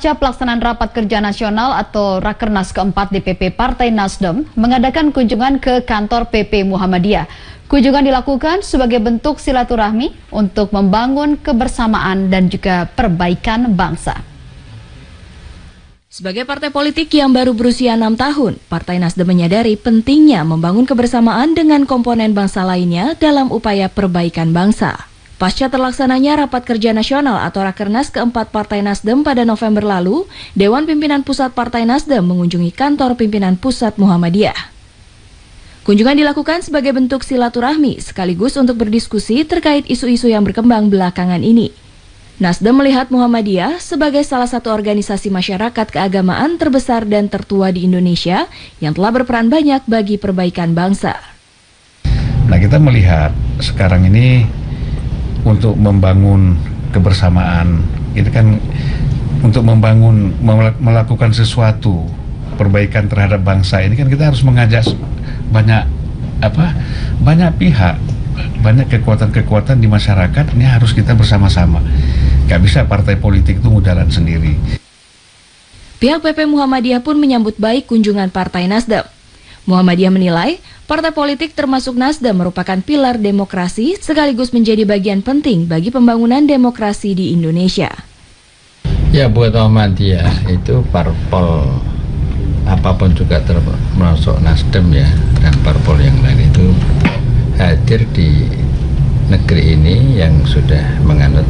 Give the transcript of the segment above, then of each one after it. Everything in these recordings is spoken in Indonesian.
Pasca pelaksanaan rapat kerja nasional atau Rakernas keempat DPP Partai Nasdem mengadakan kunjungan ke kantor PP Muhammadiyah. Kunjungan dilakukan sebagai bentuk silaturahmi untuk membangun kebersamaan dan juga perbaikan bangsa. Sebagai partai politik yang baru berusia enam tahun, Partai Nasdem menyadari pentingnya membangun kebersamaan dengan komponen bangsa lainnya dalam upaya perbaikan bangsa. Pasca terlaksananya Rapat Kerja Nasional atau Rakernas keempat Partai Nasdem pada November lalu, Dewan Pimpinan Pusat Partai Nasdem mengunjungi kantor pimpinan Pusat Muhammadiyah. Kunjungan dilakukan sebagai bentuk silaturahmi sekaligus untuk berdiskusi terkait isu-isu yang berkembang belakangan ini. Nasdem melihat Muhammadiyah sebagai salah satu organisasi masyarakat keagamaan terbesar dan tertua di Indonesia yang telah berperan banyak bagi perbaikan bangsa. Nah, kita melihat sekarang ini untuk membangun kebersamaan. Itu kan untuk membangun melakukan sesuatu perbaikan terhadap bangsa ini kan kita harus mengajak banyak apa banyak pihak. Banyak kekuatan-kekuatan di masyarakat ini harus kita bersama-sama. Gak bisa partai politik itu jalan sendiri. Pihak PP Muhammadiyah pun menyambut baik kunjungan Partai Nasdem. Muhammadiyah menilai Partai politik termasuk Nasdem merupakan pilar demokrasi sekaligus menjadi bagian penting bagi pembangunan demokrasi di Indonesia. Ya buat Muhammadiyah itu parpol apa pun juga termasuk Nasdem ya dan parpol yang lain itu hadir di negeri ini yang sudah menganut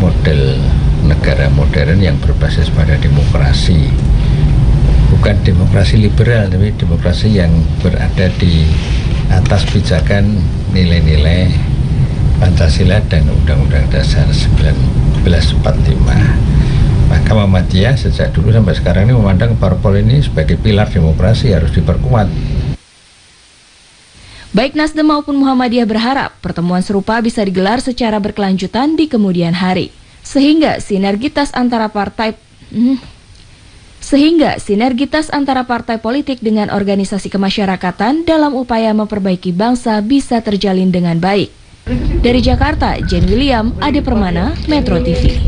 model negara modern yang berbasis pada demokrasi bukan demokrasi liberal tapi demokrasi yang berada di atas pijakan nilai-nilai Pancasila dan Undang-Undang Dasar 1945 maka Muhammadiyah sejak dulu sampai sekarang ini memandang parpol ini sebagai pilar demokrasi harus diperkuat. Baik Nasdem maupun Muhammadiyah berharap pertemuan serupa bisa digelar secara berkelanjutan di kemudian hari, sehingga sinergitas antara partai hmm, sehingga sinergitas antara partai politik dengan organisasi kemasyarakatan dalam upaya memperbaiki bangsa bisa terjalin dengan baik. Dari Jakarta, Jen William, Ade Permana, Metro TV.